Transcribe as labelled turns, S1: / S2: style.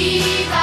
S1: Viva!